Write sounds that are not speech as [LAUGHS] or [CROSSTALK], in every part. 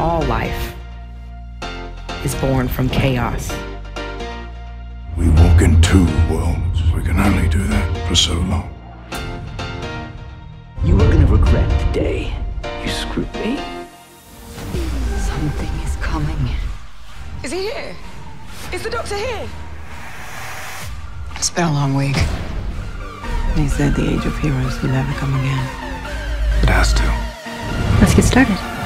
all life is born from chaos. We walk in two worlds. We can only do that for so long. You are gonna regret the day you screwed me. Something is coming. Is he here? Is the doctor here? It's been a long week. He said the age of heroes will never come again. It has to. Let's get started.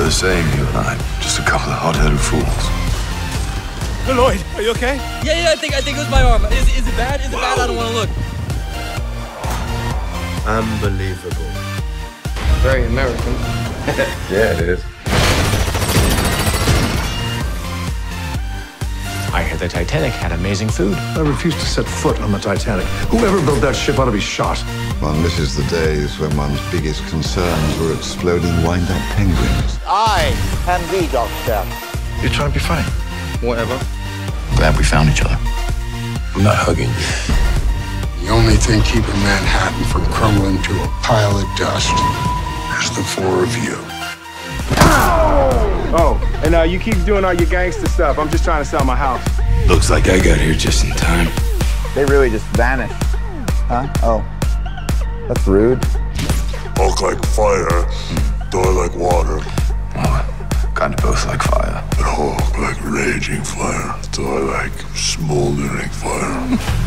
We're the same, you and I. Just a couple of hot-headed fools. Lloyd, are you okay? Yeah, yeah, I think I think it was my arm. Is, is it bad? Is it bad? I don't want to look. Unbelievable. Very American. [LAUGHS] Yeah, it is. I hear the Titanic had amazing food. I refuse to set foot on the Titanic. Whoever built that ship ought to be shot. One misses the days when one's biggest concerns were exploding wind-up penguins. I am the doctor. You're trying to be funny. Whatever. Glad we found each other. I'm not hugging you. The only thing keeping Manhattan from crumbling to a pile of dust is the four of you. Oh, and uh, you keep doing all your gangster stuff. I'm just trying to sell my house. Looks like I got here just in time. They really just vanished. Huh? Oh. That's rude. Hulk like fire, Thor like water, Oh, kind of both like fire. and Hulk like raging fire, Thor like smoldering fire. [LAUGHS]